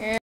Yeah.